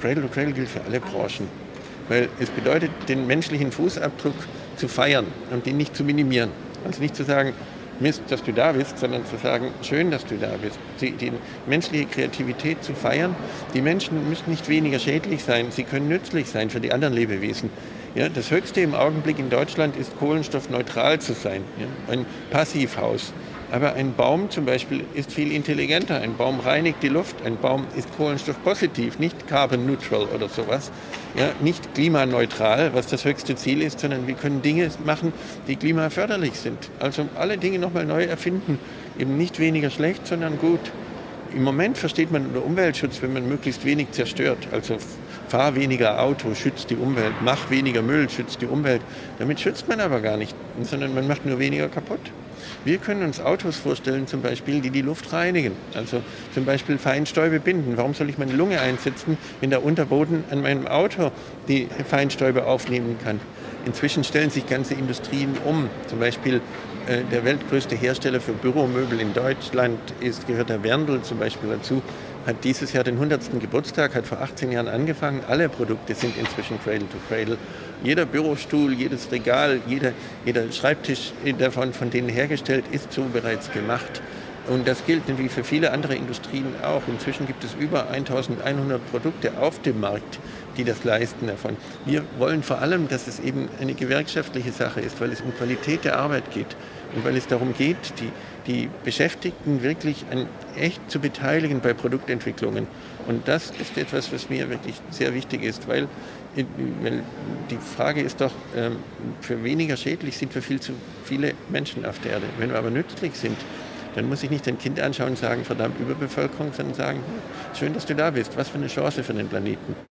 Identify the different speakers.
Speaker 1: Cradle to Cradle gilt für alle Branchen. Weil es bedeutet, den menschlichen Fußabdruck zu feiern und den nicht zu minimieren. Also nicht zu sagen, Mist, dass du da bist, sondern zu sagen, schön, dass du da bist. Die, die, menschliche Kreativität zu feiern. Die Menschen müssen nicht weniger schädlich sein, sie können nützlich sein für die anderen Lebewesen. Ja, das Höchste im Augenblick in Deutschland ist kohlenstoffneutral zu sein. Ja, ein Passivhaus. Aber ein Baum zum Beispiel ist viel intelligenter. Ein Baum reinigt die Luft. Ein Baum ist kohlenstoffpositiv, nicht carbon neutral oder sowas. Ja, nicht klimaneutral, was das höchste Ziel ist, sondern wir können Dinge machen, die klimaförderlich sind. Also alle Dinge nochmal neu erfinden. Eben nicht weniger schlecht, sondern gut. Im Moment versteht man unter Umweltschutz, wenn man möglichst wenig zerstört. Also fahr weniger Auto, schützt die Umwelt, mach weniger Müll, schützt die Umwelt. Damit schützt man aber gar nicht, sondern man macht nur weniger kaputt. Wir können uns Autos vorstellen, zum Beispiel, die die Luft reinigen. Also zum Beispiel Feinstäube binden. Warum soll ich meine Lunge einsetzen, wenn der Unterboden an meinem Auto die Feinstäube aufnehmen kann? Inzwischen stellen sich ganze Industrien um. Zum Beispiel der weltgrößte Hersteller für Büromöbel in Deutschland ist, gehört der Werndl zum Beispiel dazu hat dieses Jahr den 100. Geburtstag, hat vor 18 Jahren angefangen. Alle Produkte sind inzwischen Cradle to Cradle. Jeder Bürostuhl, jedes Regal, jeder, jeder Schreibtisch davon von denen hergestellt ist so bereits gemacht. Und das gilt wie für viele andere Industrien auch. Inzwischen gibt es über 1100 Produkte auf dem Markt, die das leisten davon. Wir wollen vor allem, dass es eben eine gewerkschaftliche Sache ist, weil es um Qualität der Arbeit geht und weil es darum geht, die, die Beschäftigten wirklich an, echt zu beteiligen bei Produktentwicklungen. Und das ist etwas, was mir wirklich sehr wichtig ist, weil, weil die Frage ist doch, ähm, für weniger schädlich sind wir viel zu viele Menschen auf der Erde. Wenn wir aber nützlich sind, dann muss ich nicht ein Kind anschauen und sagen, verdammt Überbevölkerung, sondern sagen, schön, dass du da bist, was für eine Chance für den Planeten.